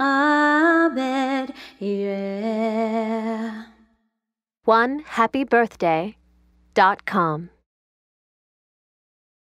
Abed, yeah. One happy birthday dot com.